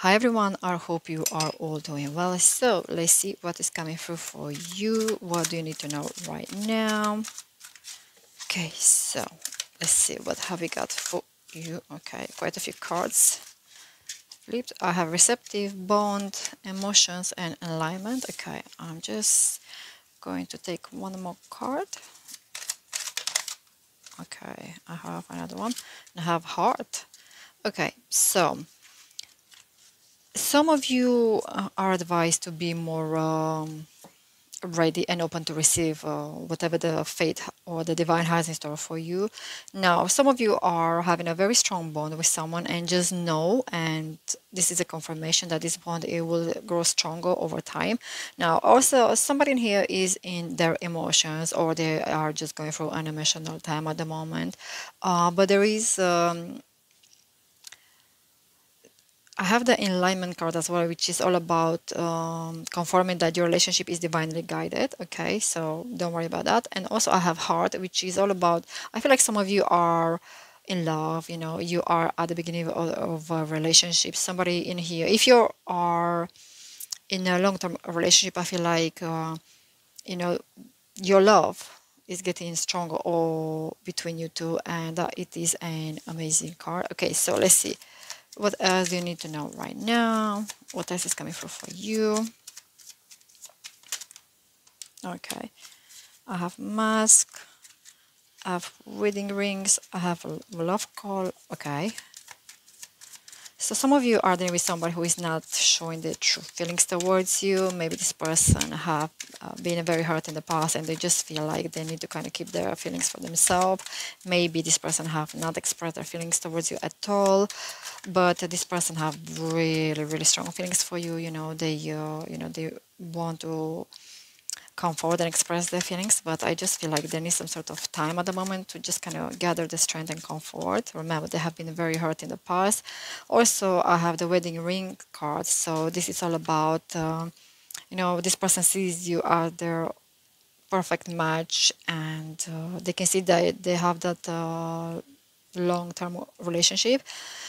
Hi everyone, I hope you are all doing well. So let's see what is coming through for you. What do you need to know right now? Okay, so let's see what have we got for you. Okay, quite a few cards. Flipped. I have receptive, bond, emotions, and alignment. Okay, I'm just going to take one more card. Okay, I have another one. I have heart. Okay, so some of you uh, are advised to be more um, ready and open to receive uh, whatever the fate or the divine has in store for you. Now, some of you are having a very strong bond with someone and just know, and this is a confirmation that this bond it will grow stronger over time. Now, also somebody in here is in their emotions or they are just going through an emotional time at the moment, uh, but there is. Um, I have the enlightenment card as well, which is all about um, confirming that your relationship is divinely guided. Okay, so don't worry about that. And also, I have heart, which is all about. I feel like some of you are in love. You know, you are at the beginning of, of a relationship. Somebody in here, if you are in a long-term relationship, I feel like uh, you know your love is getting stronger all between you two, and uh, it is an amazing card. Okay, so let's see. What else do you need to know right now? What else is coming through for you? Okay. I have mask. I have wedding rings. I have love call. Okay. So some of you are dealing with somebody who is not showing the true feelings towards you. Maybe this person have uh, been very hurt in the past and they just feel like they need to kind of keep their feelings for themselves. Maybe this person have not expressed their feelings towards you at all, but this person have really, really strong feelings for you. You know, they, uh, you know, they want to come forward and express their feelings, but I just feel like there needs some sort of time at the moment to just kind of gather the strength and come forward. Remember, they have been very hurt in the past. Also, I have the wedding ring card, so this is all about, uh, you know, this person sees you as their perfect match, and uh, they can see that they have that uh, long-term relationship.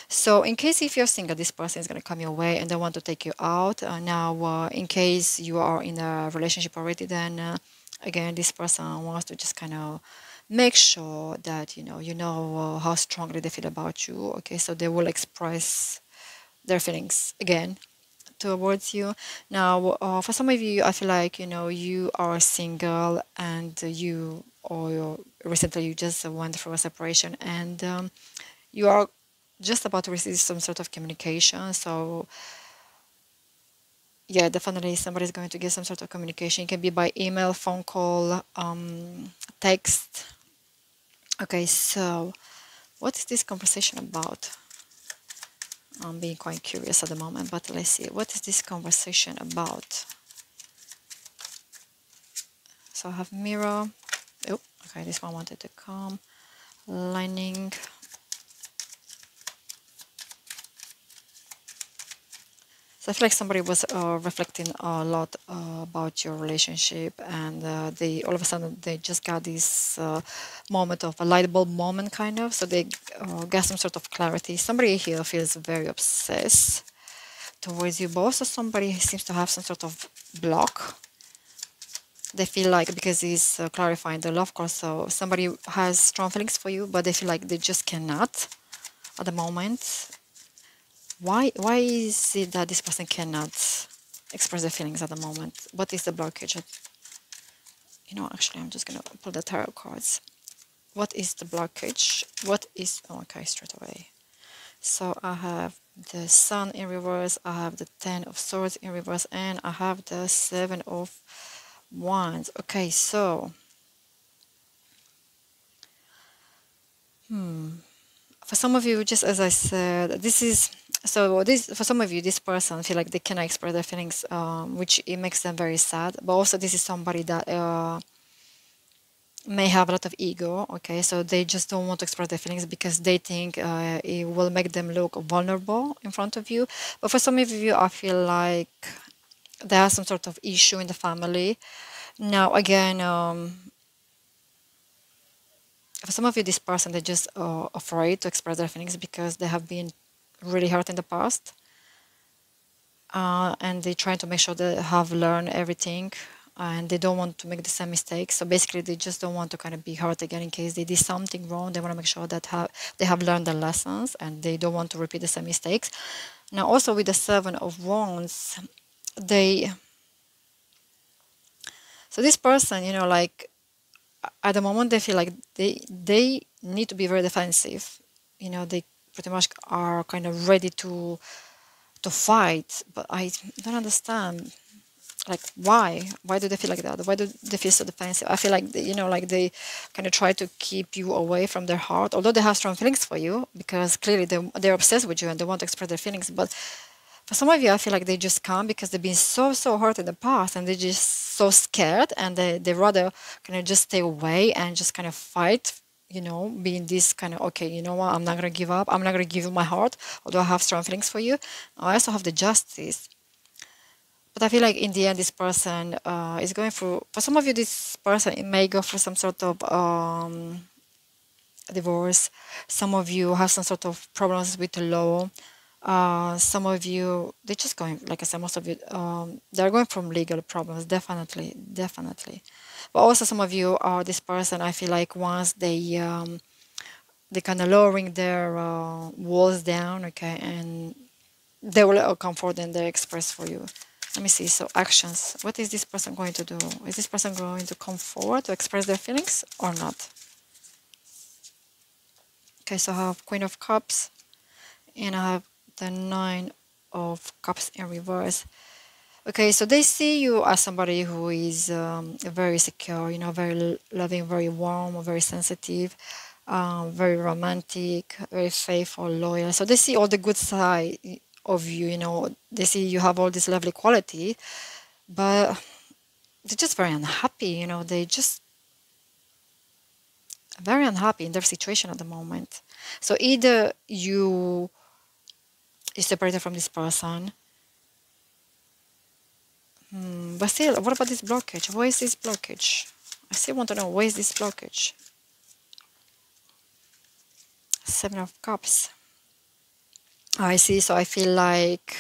So in case if you're single this person is going to come your way and they want to take you out uh, now uh, in case you are in a relationship already then uh, again this person wants to just kind of make sure that you know you know uh, how strongly they feel about you okay? So they will express their feelings again towards you. Now uh, for some of you i feel like you know you are single and you or recently you just went through a separation and um, you are just about to receive some sort of communication so yeah definitely somebody is going to get some sort of communication. It can be by email phone call um, text. Okay so what is this conversation about? I'm being quite curious at the moment but let's see. What is this conversation about? So i have mirror okay this one wanted to come lining So I feel like somebody was uh, reflecting a lot uh, about your relationship, and uh, they all of a sudden they just got this uh, moment of a light bulb moment, kind of. So they uh, got some sort of clarity. Somebody here feels very obsessed towards you, both also somebody seems to have some sort of block. They feel like because he's uh, clarifying the love course, so somebody has strong feelings for you, but they feel like they just cannot at the moment why why is it that this person cannot express their feelings at the moment? What is the blockage? You know, actually, I'm just gonna pull the tarot cards. What is the blockage? What is oh, okay straight away? So I have the Sun in reverse. I have the Ten of Swords in reverse, and I have the Seven of Wands. Okay, so hmm. For some of you, just as I said, this is so this for some of you this person feel like they cannot express their feelings um, which it makes them very sad but also this is somebody that uh, may have a lot of ego okay so they just don't want to express their feelings because they think uh, it will make them look vulnerable in front of you but for some of you i feel like there's some sort of issue in the family. Now again um, for some of you this person they're just uh, afraid to express their feelings because they have been really hurt in the past. Uh, and they try to make sure they have learned everything and they don't want to make the same mistakes. So basically they just don't want to kind of be hurt again in case they did something wrong. They want to make sure that have, they have learned their lessons and they don't want to repeat the same mistakes. Now also with the seven of wands they so this person you know like at the moment they feel like they they need to be very defensive. You know they pretty much are kind of ready to to fight but i don't understand like why? Why do they feel like that? Why do they feel so defensive? I feel like they, you know like they kind of try to keep you away from their heart although they have strong feelings for you because clearly they, they're obsessed with you and they want to express their feelings but for some of you i feel like they just can't because they've been so so hurt in the past and they're just so scared and they, they rather kind of just stay away and just kind of fight you know being this kind of okay you know what i'm not going to give up i'm not going to give you my heart although i have strong feelings for you i also have the justice but I feel like in the end, this person uh, is going through. For some of you, this person it may go through some sort of um, divorce. Some of you have some sort of problems with the law. Uh, some of you they're just going, like I said, most of you um, they're going from legal problems. Definitely, definitely. But also, some of you are this person. I feel like once they um, they kind of lowering their uh, walls down, okay, and they will come forward and they express for you let me see so actions what is this person going to do is this person going to come forward to express their feelings or not okay so I have queen of cups and I have the nine of cups in reverse. Okay so they see you as somebody who is um, very secure you know very loving very warm very sensitive um, very romantic very faithful loyal. So they see all the good side of you you know they see you have all this lovely quality but they're just very unhappy you know they just very unhappy in their situation at the moment. So either you is separated from this person hmm, but still what about this blockage where is this blockage i still want to know where is this blockage seven of cups I see. So I feel like,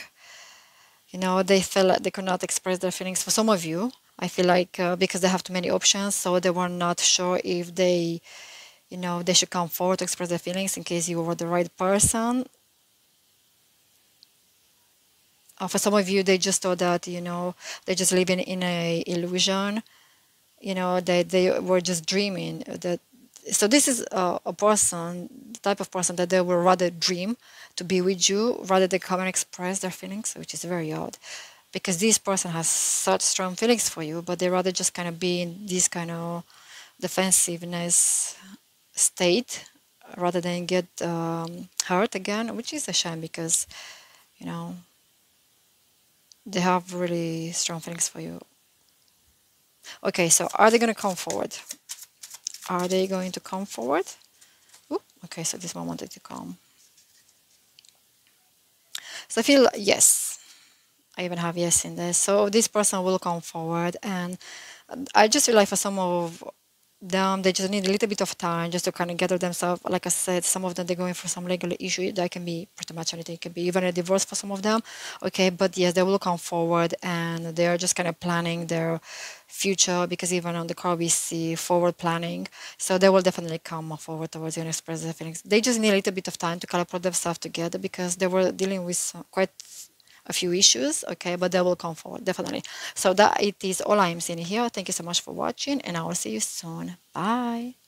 you know, they felt like they could not express their feelings. For some of you, I feel like uh, because they have too many options, so they were not sure if they, you know, they should come forward to express their feelings in case you were the right person. Uh, for some of you, they just thought that, you know, they're just living in a illusion. You know, they, they were just dreaming that so this is a, a, person the type of person that they will rather dream to be with you rather than come and express their feelings which is very odd because this person has such strong feelings for you but they rather just kind of be in this kind of defensiveness state rather than get um, hurt again which is a shame because you know they have really strong feelings for you okay so are they going to come forward are they going to come forward? Ooh, okay, so this one wanted to come. So I feel yes. I even have yes in there. So this person will come forward and I just feel like for some of them. They just need a little bit of time just to kind of gather themselves. Like i said some of them they're going for some legal issue that can be pretty much anything. It can be even a divorce for some of them okay? But yes they will come forward and they are just kind of planning their future because even on the card we see forward planning. So they will definitely come forward towards you and express their feelings. They just need a little bit of time to kind of put themselves together because they were dealing with quite a few issues okay but they will come forward definitely. So that it is all i'm seeing here. Thank you so much for watching and i will see you soon. Bye